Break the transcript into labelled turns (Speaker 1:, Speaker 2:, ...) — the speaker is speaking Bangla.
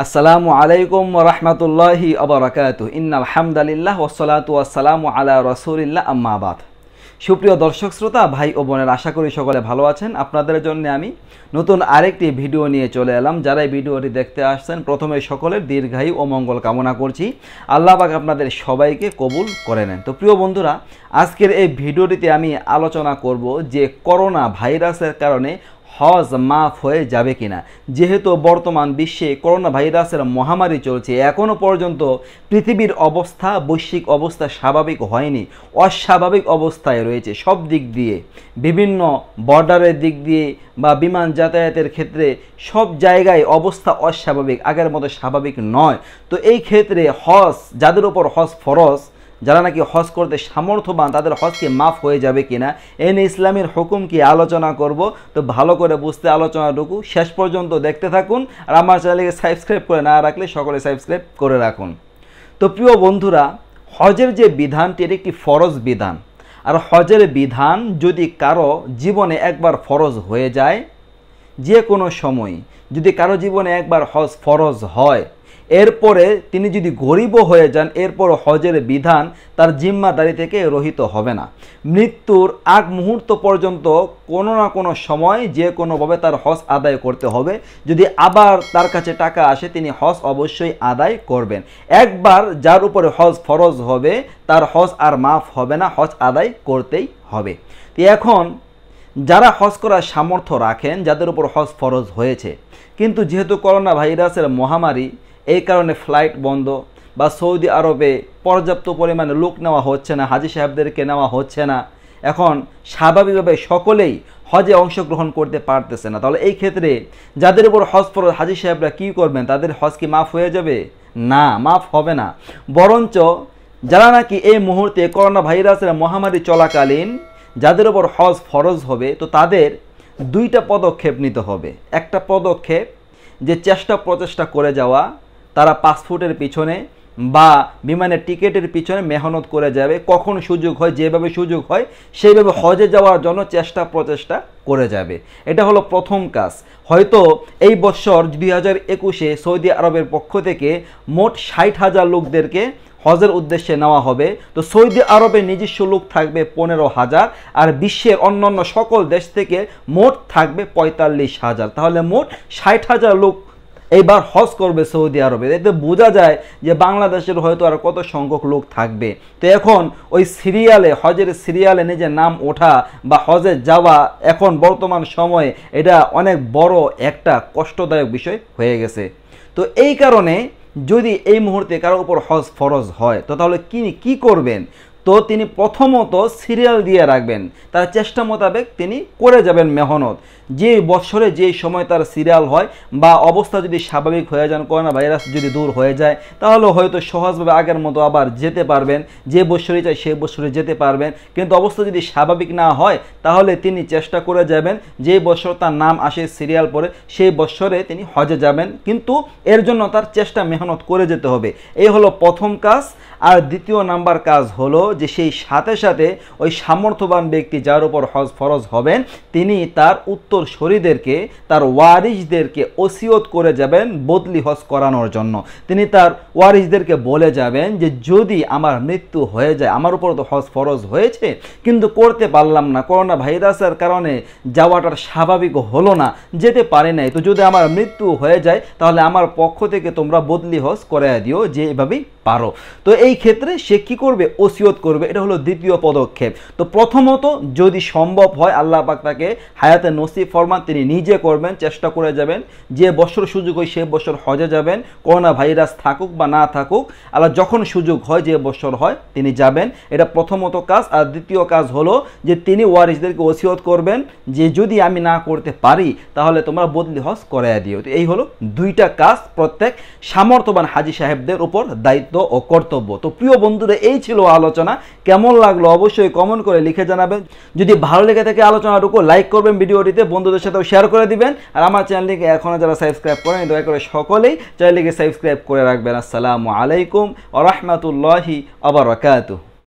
Speaker 1: আসসালামু আলাইকুম রহমতুল্লাহি আবরাকাত ইন্নাল হামদালিল্লাহ ওসলাতু আসসালামু আলা রসুলিল্লাহ আম্মাবাদ সুপ্রিয় দর্শক শ্রোতা, ভাই ও বোনের, আশা করি সকলে ভালো আছেন। আপনাদের জন্য আমি নতুন আরেকটি ভিডিও নিয়ে চলে এলাম। যারা এই ভিডিওটি দেখতে আসছেন, প্রথমে সকলের দীর্ঘায়ু ও মঙ্গল কামনা করছি। আল্লাহ পাক আপনাদের সবাইকে কবুল করে নেন। তো প্রিয় বন্ধুরা, আজকের এই ভিডিওটিতে আমি আলোচনা করব যে করোনা ভাইরাসের কারণে হজ মাফ হয়ে যাবে কিনা? যেহেতু বর্তমান বিশ্বে করোনা ভাইরাসের মহামারী চলছে এখনও পর্যন্ত পৃথিবীর অবস্থা, বৈশ্বিক অবস্থা স্বাভাবিক হয়নি, অস্বাভাবিক অবস্থায় রয়েছে সব দিক দিয়ে। বিভিন্ন বর্ডারের দিক দিয়ে বা বিমান যাতায়াতের ক্ষেত্রে সব জায়গায় অবস্থা অস্বাভাবিক, আগের মতো স্বাভাবিক নয়। তো এই ক্ষেত্রে হজ, যাদের উপর হজ ফরজ যারা নাকি হজ করতে সামর্থ্যবান, তাদের হজকে মাফ হয়ে যাবে কিনা এন ইসলামের হুকুম কি আলোচনা করব? তো ভালো করে বুঝতে আলোচনাটুকু শেষ পর্যন্ত দেখতে থাকুন আর আমার চ্যানেলকে সাবস্ক্রাইব করে না রাখলে সকলে সাবস্ক্রাইব করে রাখুন। তো প্রিয় বন্ধুরা, হজের যে বিধানটি, এটি একটি ফরজ বিধান। আর হজের বিধান যদি কারও জীবনে একবার ফরজ হয়ে যায়, যে কোনো সময় যদি কারও জীবনে একবার হজ ফরজ হয় এরপরে তিনি যদি গরিবও হয়ে যান এরপর হজের বিধান তার জিম্মাদারি থেকে রহিত হবে না। মৃত্যুর আগ মুহূর্ত পর্যন্ত কোনো না কোনো সময় যে কোনোভাবে তার হজ আদায় করতে হবে। যদি আবার তার কাছে টাকা আসে, তিনি হজ অবশ্যই আদায় করবেন। একবার যার উপরে হজ ফরজ হবে, তার হজ আর মাফ হবে না, হজ আদায় করতেই হবে। এখন যারা হজ করার সামর্থ্য রাখেন, যাদের উপর হজ ফরজ হয়েছে, কিন্তু যেহেতু করোনা ভাইরাসের মহামারী এই কারণে ফ্লাইট বন্ধ বা সৌদি আরবে পর্যাপ্ত পরিমাণে লোক নেওয়া হচ্ছে না, হাজি সাহেবদেরকে নেওয়া হচ্ছে না। এখন স্বাভাবিকভাবে সকলেই হজে অংশগ্রহণ করতে পারতেছে না। তাহলে এই ক্ষেত্রে যাদের উপর হজ ফরজ, হাজি সাহেবরা কী করবেন? তাদের হজ কি মাফ হয়ে যাবে? না, মাফ হবে না। বরঞ্চ যারা নাকি এই মুহূর্তে করোনা ভাইরাসের মহামারী চলাকালীন যাদের উপর হজ ফরজ হবে, তো তাদের দুইটা পদক্ষেপ নিতে হবে। একটা পদক্ষেপ যে চেষ্টা প্রচেষ্টা করে যাওয়া তারা পাসপোর্টের পিছনে বা বিমানের টিকিটের পিছনে মেহনত করে যাবে। কখন সুযোগ হয়, যেভাবে সুযোগ হয়, সেইভাবে হজে যাওয়ার জন্য চেষ্টা প্রচেষ্টা করে যাবে। এটা হলো প্রথম কাজ। হয়তো এই বছর দুই হাজার একুশে সৌদি আরবের পক্ষ থেকে মোট ষাট হাজার লোকদেরকে হজের উদ্দেশ্যে নেওয়া হবে। তো সৌদি আরবে নিজস্ব লোক থাকবে পনেরো হাজার আর বিশ্বের অন্যান্য সকল দেশ থেকে মোট থাকবে পঁয়তাল্লিশ হাজার। তাহলে মোট ষাট হাজার লোক এইবার হজ করবে সৌদি আরবে। এতে বোঝা যায় যে বাংলাদেশের হয়তো আর কত সংখ্যক লোক থাকবে। তো এখন ওই সিরিয়ালে, হজের সিরিয়ালে নিজের নাম ওঠা বা হজে যাওয়া এখন বর্তমান সময়ে এটা অনেক বড় একটা কষ্টদায়ক বিষয় হয়ে গেছে। তো এই কারণে যদি এই মুহূর্তে কারও উপর হজ ফরজ হয়, তো তাহলে কি কি করবেন? তো তিনি প্রথমত সিরিয়াল দিয়ে রাখবেন। তার চেষ্টা মোতাবেক তিনি করে যাবেন মেহনত। যে বছরে যে সময় তার সিরিয়াল হয় বা অবস্থা যদি স্বাভাবিক হয়ে যান করোনা ভাইরাস যদি দূর হয়ে যায়, তাহলে হয়তো সহজভাবে আগের মতো আবার যেতে পারবেন। যে বছরে চাই সেই বছরে যেতে পারবেন। কিন্তু অবস্থা যদি স্বাভাবিক না হয়, তাহলে তিনি চেষ্টা করে যাবেন। যে বছর তার নাম আসে সিরিয়াল পরে সেই বছরে তিনি হজে যাবেন। কিন্তু এর জন্য তার চেষ্টা মেহনত করে যেতে হবে। এই হলো প্রথম কাজ। আর দ্বিতীয় নাম্বার কাজ হলো যে সেই সাথে সাথে ওই সামর্থ্যবান ব্যক্তি যার উপর হজ ফরজ হবেন, তিনি তার উত্তর শরীরদেরকে তার ওয়ারিসদেরকে ওসিয়ত করে যাবেন বদলি হজ করানোর জন্য। তিনি তার ওয়ারিসদেরকে বলে যাবেন যে, যদি আমার মৃত্যু হয়ে যায়, আমার উপর তো হজ ফরজ হয়েছে, কিন্তু করতে পারলাম না করোনা ভাইরাসের কারণে যাওয়াটার স্বাভাবিক হলো না, যেতে পারে নাই। তো যদি আমার মৃত্যু হয়ে যায়, তাহলে আমার পক্ষ থেকে তোমরা বদলি হজ করে দিও। যে এভাবেই পারো। তো এই ক্ষেত্রে সে কি করবে? ওসিয়ত করবে। এটা হলো দ্বিতীয় পদক্ষেপ। তো প্রথমত যদি সম্ভব হয়, আল্লাহ পাক তাকে হায়াতে নসিব ফরমান তিনি নিজে করবেন, চেষ্টা করে যাবেন। যে বছর সুযোগ হয়, সে বছর হজে যাবেন। করোনা ভাইরাস থাকুক বা না থাকুক, আল্লাহ যখন সুযোগ হয়, যে বছর হয়, তিনি যাবেন। এটা প্রথমত কাজ। আর দ্বিতীয় কাজ হলো যে তিনি ওয়ারিসদেরকে ওসিয়ত করবেন যে যদি আমি না করতে পারি, তাহলে তোমরা বদলি হজ করাইয়া দিও। তো এই হলো দুইটা কাজ প্রত্যেক সামর্থ্যবান হাজি সাহেবদের উপর দায়িত্ব। ও কর্তব্য। তো প্রিয় বন্ধুরা এই ছিল আলোচনা। কেমন লাগল অবশ্যই কমেন্ট করে লিখে জানাবেন। যদি ভালো লেগে থাকে আলোচনাটুকু লাইক করবেন ভিডিওটিতে, বন্ধুদের সাথেও শেয়ার করে দিবেন। আর আমার চ্যানেলটিকে এখনও যারা সাবস্ক্রাইব করেন দয়া করে সকলেই চ্যানেলটিকে সাবস্ক্রাইব করে রাখবেন। আসসালামু আলাইকুম আ রহমতুল্লাহি আবরকাতুহ